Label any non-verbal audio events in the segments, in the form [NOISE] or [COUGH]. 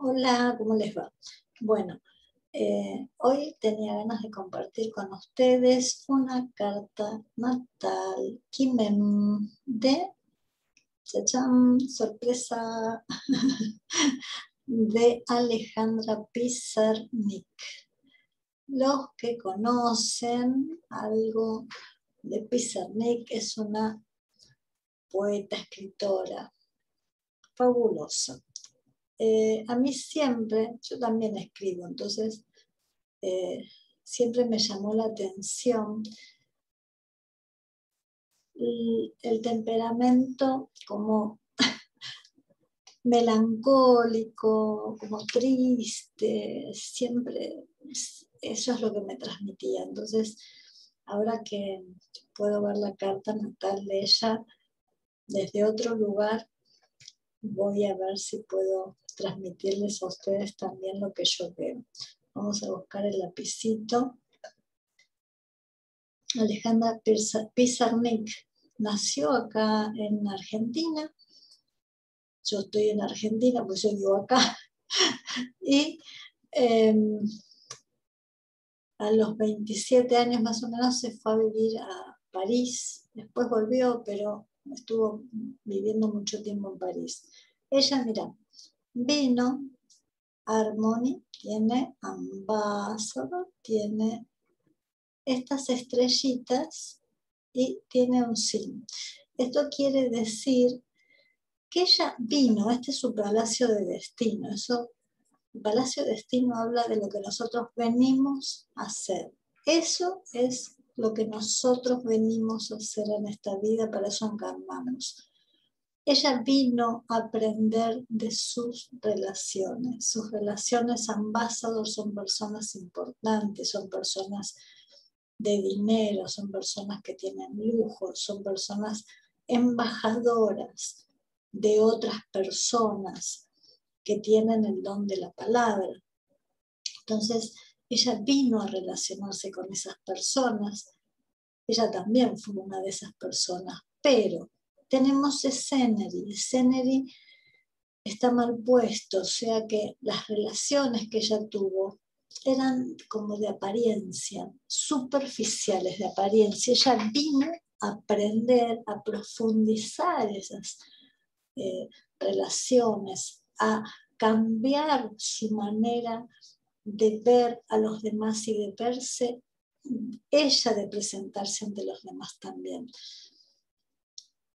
Hola, ¿cómo les va? Bueno, eh, hoy tenía ganas de compartir con ustedes una carta natal Kimem de sorpresa [LAUGHS] de Alejandra Pizarnik. Los que conocen algo de Pizarnik es una poeta, escritora fabulosa eh, a mí siempre, yo también escribo, entonces eh, siempre me llamó la atención el, temperamento como [LAUGHS] melancólico, como triste, siempre eso es lo que me transmitía. Entonces, ahora que puedo ver la carta natal de ella desde otro lugar, voy a ver si puedo transmitirles a ustedes también lo que yo veo. Vamos a buscar el lapicito. Alejandra Pizarnik nació acá en Argentina. Yo estoy en Argentina, pues yo vivo acá. [LAUGHS] y em, a los 27 años más o menos se fue a vivir a París. Después volvió, pero estuvo viviendo mucho tiempo en París. Ella, mira, vino, Harmony, tiene Ambassador, tiene estas estrellitas y tiene un sim. Esto quiere decir que ella vino, este es su palacio de destino. Eso, el palacio de destino habla de lo que nosotros venimos a hacer. Eso es lo que nosotros venimos a hacer en esta vida, para eso encarnamos. Ella vino a aprender de sus relaciones. Sus relaciones ambasados son personas importantes, son personas de dinero, son personas que tienen lujo, son personas embajadoras de otras personas que tienen el don de la palabra. Entonces, ella vino a relacionarse con esas personas. Ella también fue una de esas personas, pero tenemos Escenery. Escenery está mal puesto, o sea que las relaciones que ella tuvo eran como de apariencia, superficiales de apariencia. Ella vino a aprender, a profundizar esas eh, relaciones, a cambiar su manera de ver a los demás y de verse, ella de presentarse ante los demás también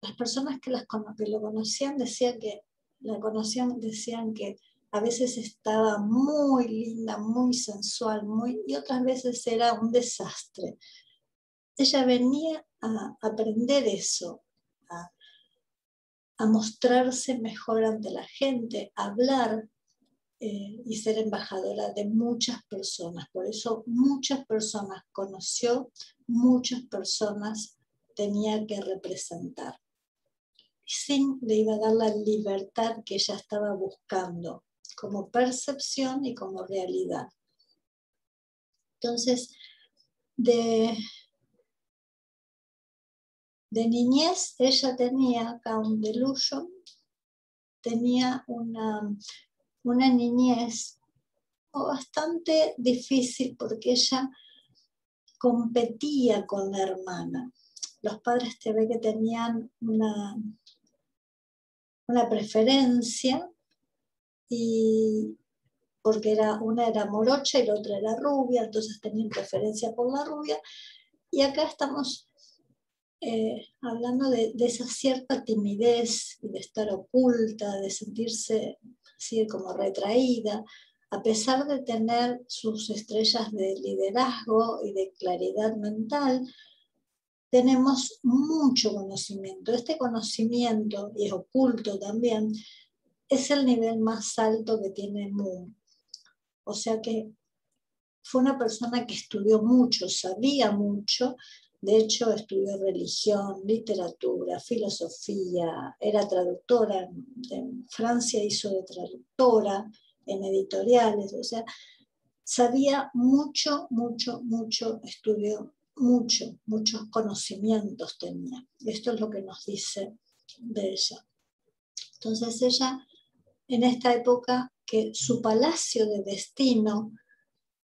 las personas que, las, lo conocían decían que la conocían decían que a veces estaba muy linda, muy sensual, muy, y otras veces era un desastre. Ella venía a aprender eso, a, a mostrarse mejor ante la gente, a hablar eh, y ser embajadora de muchas personas. Por eso muchas personas conoció, muchas personas tenía que representar sin le iba a dar la libertad que ella estaba buscando, como percepción y como realidad. Entonces, de, de niñez ella tenía acá un delusion, tenía una, una niñez bastante difícil porque ella competía con la hermana. Los padres te ve que tenían una, una preferencia y porque era, una era morocha y la otra era rubia, entonces tenían preferencia por la rubia. Y acá estamos eh, hablando de, esa cierta timidez y de estar oculta, de sentirse así como retraída, a pesar de tener sus estrellas de liderazgo y de claridad mental, tenemos mucho conocimiento. Este conocimiento, y es oculto también, es el nivel más alto que tiene Moon. O sea que fue una persona que estudió mucho, sabía mucho, de hecho estudió religión, literatura, filosofía, era traductora, en Francia hizo de traductora en editoriales, o sea, sabía mucho, mucho, mucho, estudió mucho, muchos conocimientos tenía. Esto es lo que nos dice de ella. Entonces ella en esta época que su palacio de destino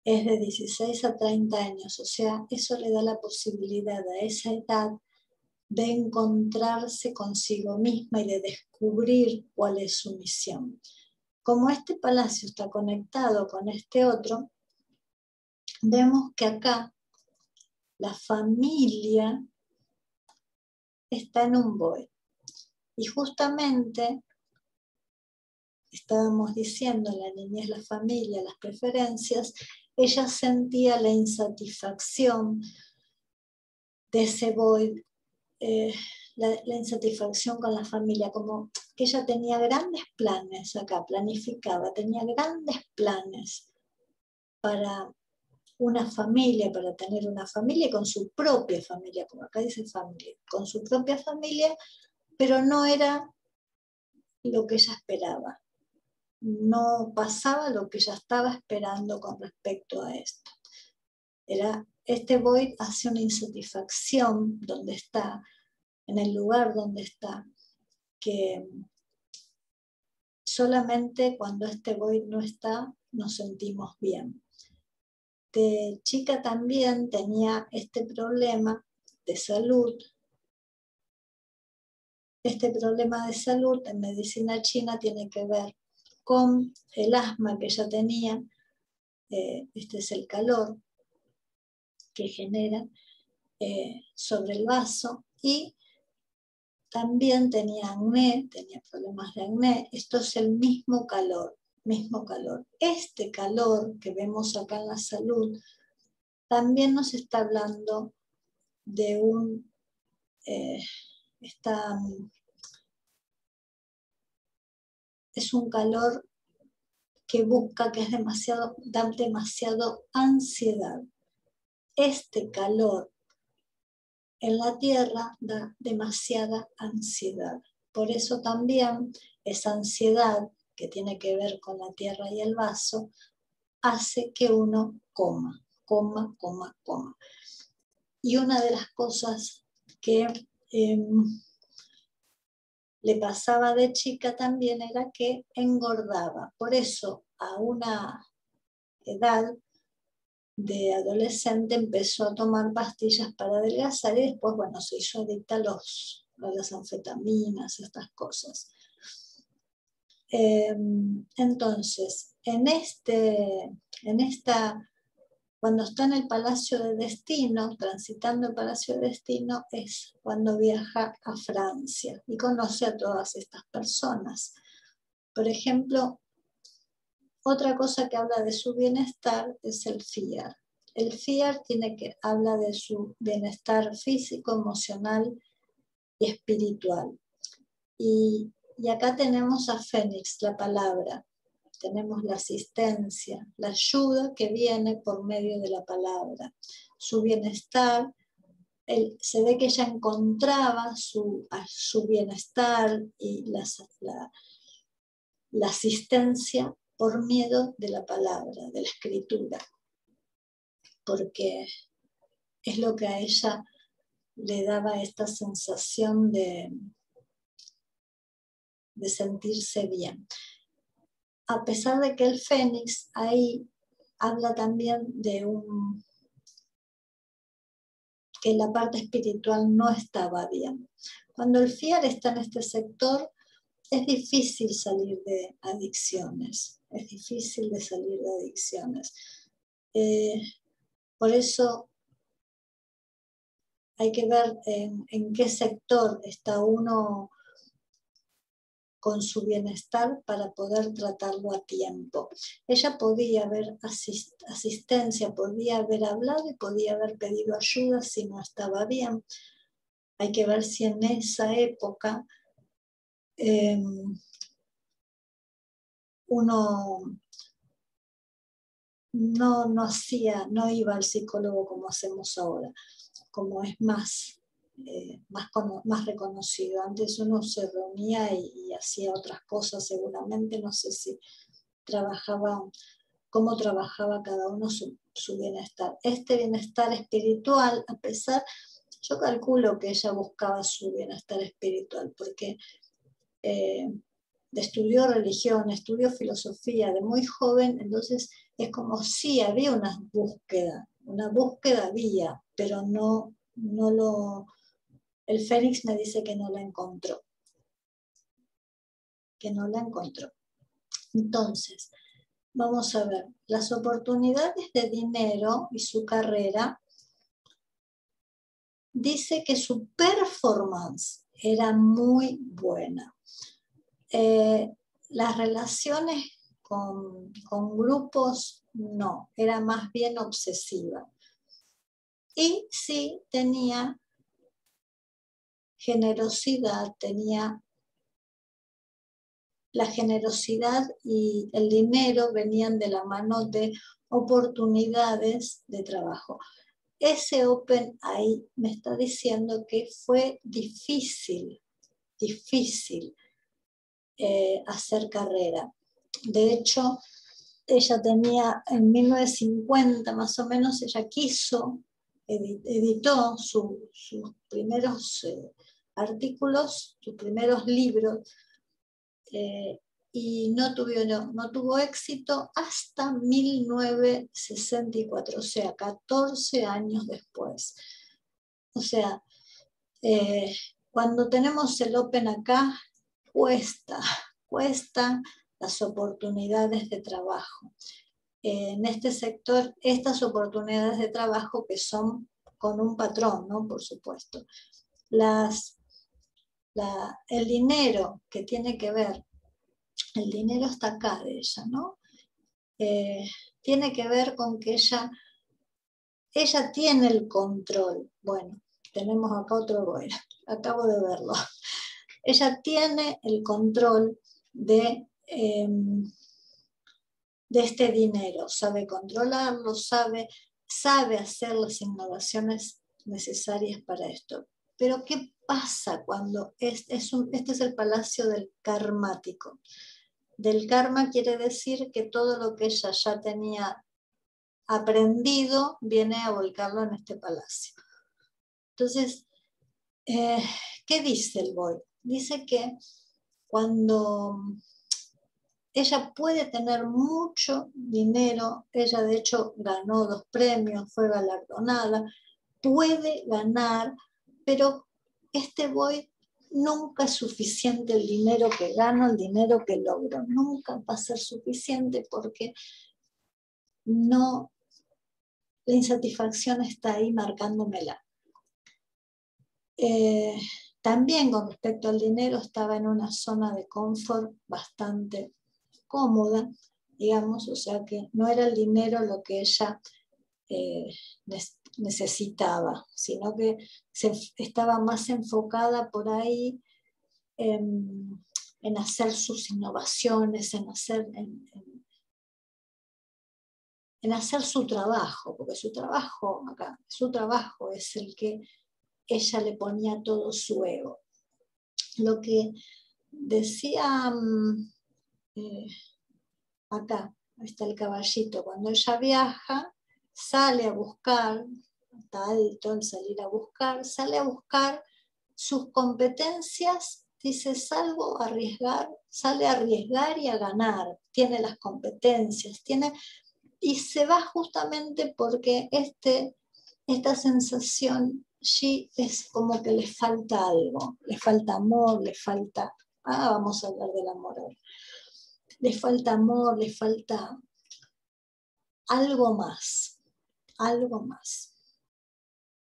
es de 16 a 30 años, o sea, eso le da la posibilidad a esa edad de encontrarse consigo misma y de descubrir cuál es su misión. Como este palacio está conectado con este otro, vemos que acá la familia está en un boy. Y justamente estábamos diciendo, la niñez, la familia, las preferencias, ella sentía la insatisfacción de ese void, eh, la, insatisfacción con la familia, como que ella tenía grandes planes acá, planificaba, tenía grandes planes para una familia, para tener una familia con su propia familia, como acá dice familia, con su propia familia, pero no era lo que ella esperaba no pasaba lo que ya estaba esperando con respecto a esto. Era, este void hace una insatisfacción donde está, en el lugar donde está, que solamente cuando este void no está nos sentimos bien. De chica también tenía este problema de salud. Este problema de salud en medicina china tiene que ver con el asma que ella tenía, eh, este es el calor que genera eh, sobre el vaso y también tenía acné, tenía problemas de acné, esto es el mismo calor, mismo calor. Este calor que vemos acá en la salud también nos está hablando de un, eh, es un calor que busca, que es demasiado, da demasiado ansiedad. Este calor en la tierra da demasiada ansiedad. Por eso también esa ansiedad que tiene que ver con la tierra y el vaso hace que uno coma, coma, coma, coma. Y una de las cosas que em, le pasaba de chica también era que engordaba. Por eso a una edad de adolescente empezó a tomar pastillas para adelgazar y después, bueno, se hizo adicta a, los, las anfetaminas, estas cosas. Em, entonces, en, este, en esta cuando está en el Palacio de Destino, transitando el Palacio de Destino, es cuando viaja a Francia y conoce a todas estas personas. Por ejemplo, otra cosa que habla de su bienestar es el FIAR. El FIAR tiene que, habla de su bienestar físico, emocional y espiritual. Y, y acá tenemos a Fénix, la palabra tenemos la asistencia, la ayuda que viene por medio de la palabra, su bienestar. se ve que ella encontraba su, su bienestar y la, la asistencia por miedo de la palabra, de la escritura, porque es lo que a ella le daba esta sensación de, de sentirse bien a pesar de que el Fénix ahí habla también de un que la parte espiritual no estaba bien. Cuando el fiar está en este sector, es difícil salir de adicciones, es difícil de salir de adicciones. Eh, por eso hay que ver en qué sector está uno con su bienestar para poder tratarlo a tiempo. Ella podía haber asistencia, podía haber hablado y podía haber pedido ayuda si no estaba bien. Hay que ver si en esa época em, uno no, no hacía, no iba al psicólogo como hacemos ahora, como es más eh, más, más reconocido. Antes uno se reunía y, hacía otras cosas seguramente, no sé si trabajaba, cómo trabajaba cada uno su, bienestar. Este bienestar espiritual, a pesar, yo calculo que ella buscaba su bienestar espiritual, porque eh, estudió religión, estudió filosofía de muy joven, entonces es como si había una búsqueda, una búsqueda había, pero no, no lo, el Fénix me dice que no la encontró, que no la encontró. Entonces, vamos a ver, las oportunidades de dinero y su carrera, dice que su performance era muy buena. Eh, las relaciones con, grupos no, era más bien obsesiva. Y sí tenía generosidad, tenía la generosidad y el dinero venían de la mano de oportunidades de trabajo. Ese Open ahí me está diciendo que fue difícil, difícil eh, hacer carrera. De hecho, ella tenía en 1950 más o menos, ella quiso, editó sus primeros eh, artículos, sus primeros libros, eh, y no, no tuvo éxito hasta 1964, o sea, 14 años después. O sea, cuando tenemos el Open acá, cuesta, [LAUGHS] cuesta las oportunidades de trabajo. En este sector, estas oportunidades de trabajo que son con un patrón, ¿no? Por supuesto. Las, el dinero que tiene que ver, el dinero está acá de ella, ¿no? Eh, tiene que ver con que ella, ella tiene el control. Bueno, tenemos acá otro bueno, acabo de verlo [LAUGHS] ella tiene el control de, em, de este dinero, sabe controlarlo, sabe, sabe hacer las innovaciones necesarias para esto. Pero ¿qué pasa cuando es, este es el palacio del karmático? Del karma quiere decir que todo lo que ella ya tenía aprendido viene a volcarlo en este palacio. Entonces, eh, ¿qué dice el boy? dice que cuando ella puede tener mucho dinero, ella de hecho ganó dos premios, fue galardonada, puede ganar, pero este boy nunca es suficiente el dinero que gano, el dinero que logro, nunca va a ser suficiente porque no, la insatisfacción está ahí marcándomela. Eh, también con respecto al dinero estaba en una zona de confort bastante cómoda, digamos, o sea que no era el dinero lo que ella eh, necesitaba, sino que se, estaba más enfocada por ahí en, hacer sus innovaciones, en hacer, en, hacer su trabajo, porque su trabajo acá, su trabajo es el que ella le ponía todo su ego. Lo que decía mm, eh, acá, está el caballito, cuando ella viaja, sale a buscar, está alto el salir a buscar, sale a buscar sus competencias, dice, salgo a arriesgar, sale a arriesgar y a ganar, tiene las competencias, tiene, y se va justamente porque este, esta sensación es como que le falta algo, le falta amor, le falta, ah, vamos a hablar del amor hoy, le falta amor, le falta algo más, algo más,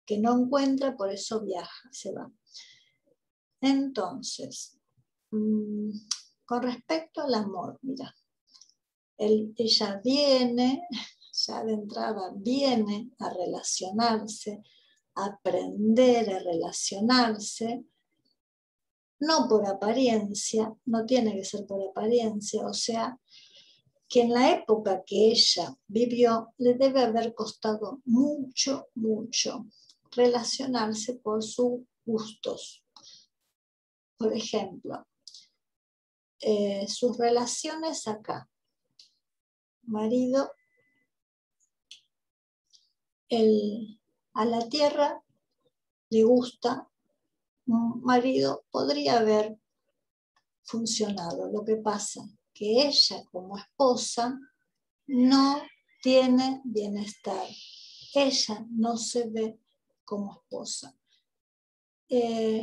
que no encuentra, por eso viaja, se va. Entonces, mm, con respecto al amor, mira, ella viene, [LAUGHS] ya de entrada viene a relacionarse, aprender a relacionarse, no por apariencia, no tiene que ser por apariencia, o sea, que en la época que ella vivió le debe haber costado mucho, mucho relacionarse por sus gustos. Por ejemplo, eh, sus relaciones acá. Marido, el a la tierra le gusta, marido podría haber funcionado. Lo que pasa que ella como esposa no tiene bienestar. Ella no se ve como esposa. Eh,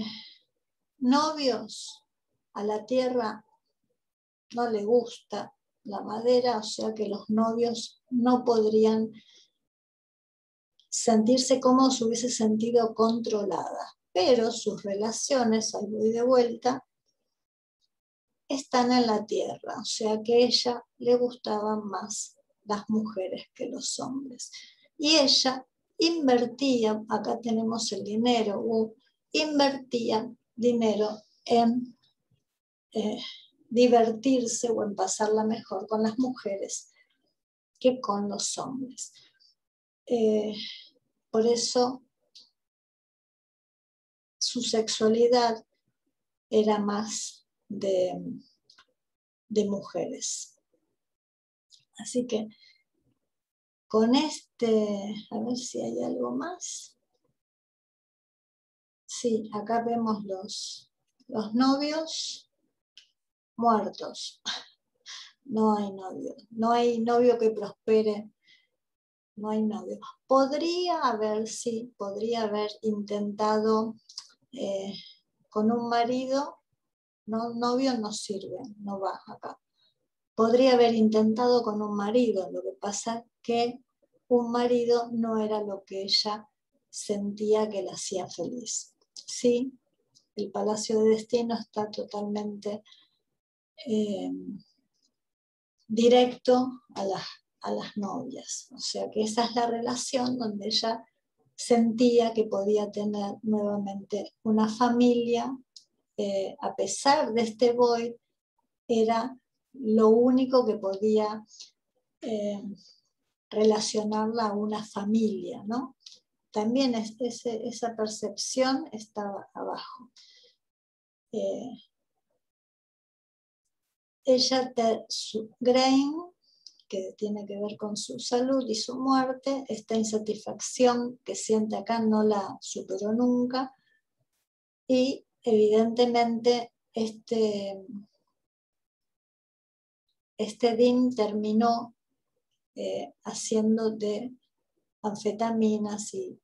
novios a la tierra no le gusta la madera, o sea que los novios no podrían sentirse como se hubiese sentido controlada, pero sus relaciones, al voy de vuelta, están en la tierra, o sea que a ella le gustaban más las mujeres que los hombres. Y ella invertía, acá tenemos el dinero, invertía dinero en eh, divertirse o en pasarla mejor con las mujeres que con los hombres. Eh, por eso su sexualidad era más de, de mujeres. Así que con este, a ver si hay algo más. Sí, acá vemos los, los novios muertos. [LAUGHS] No hay novio, no hay novio que prospere, no hay novio. Podría haber, sí, podría haber intentado eh, con un marido, no, novio no sirve, no va acá. Podría haber intentado con un marido, lo que pasa que un marido no era lo que ella sentía que la hacía feliz. Sí, el Palacio de Destino está totalmente eh, directo a las, a las novias. O sea que esa es la relación donde ella sentía que podía tener nuevamente una familia, eh, a pesar de este void, era lo único que podía eh, relacionarla a una familia, ¿no? También esa percepción estaba abajo. Eh, ella, su grain, que tiene que ver con su salud y su muerte, esta insatisfacción que siente acá no la superó nunca y evidentemente este, este DIN terminó eh, haciendo de anfetaminas y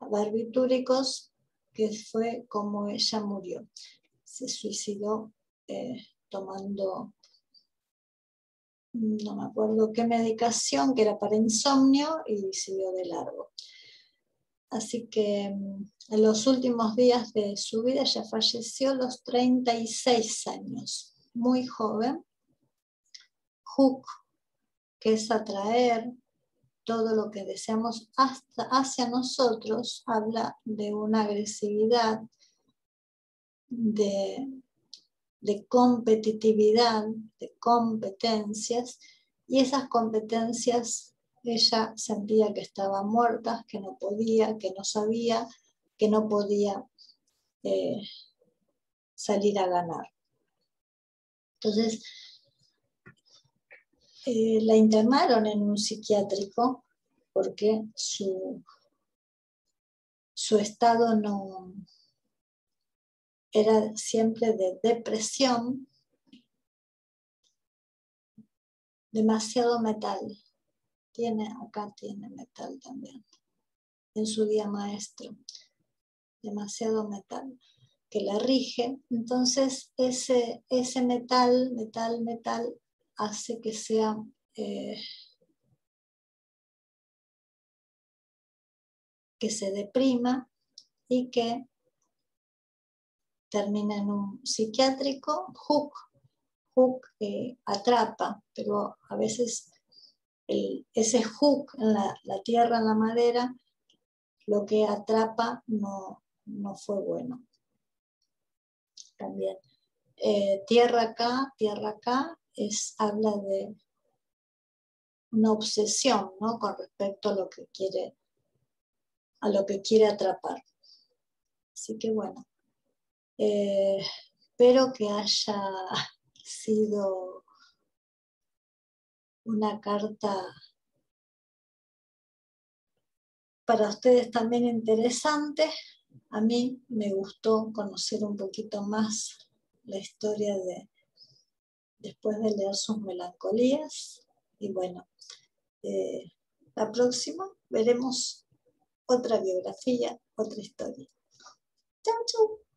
barbitúricos, que fue como ella murió. Se suicidó eh, tomando, no me acuerdo qué medicación, que era para insomnio y siguió de largo. Así que mm, en los últimos días de su vida ya falleció a los 36 años, muy joven. Hook, que es atraer todo lo que deseamos hasta hacia nosotros, habla de una agresividad, de de competitividad, de competencias, y esas competencias ella sentía que estaban muertas, que no podía, que no sabía, que no podía eh, salir a ganar. Entonces, eh, la internaron en un psiquiátrico porque su, su estado no, era siempre de depresión, demasiado metal. Tiene, acá tiene metal también, en su día maestro, demasiado metal que la rige. Entonces ese, ese metal, metal, metal, hace que sea... Eh, que se deprima y que termina en un psiquiátrico, hook, hook eh, atrapa, pero a veces ese hook en la, tierra, en la madera, lo que atrapa no, no fue bueno. También. Eh, tierra acá, tierra acá, es, habla de una obsesión ¿no? con respecto a lo que quiere, a lo que quiere atrapar. Así que bueno, eh, espero que haya sido una carta para ustedes también interesante. A mí me gustó conocer un poquito más la historia de después de leer sus melancolías. Y bueno, eh, la próxima veremos otra biografía, otra historia. Chau, chau.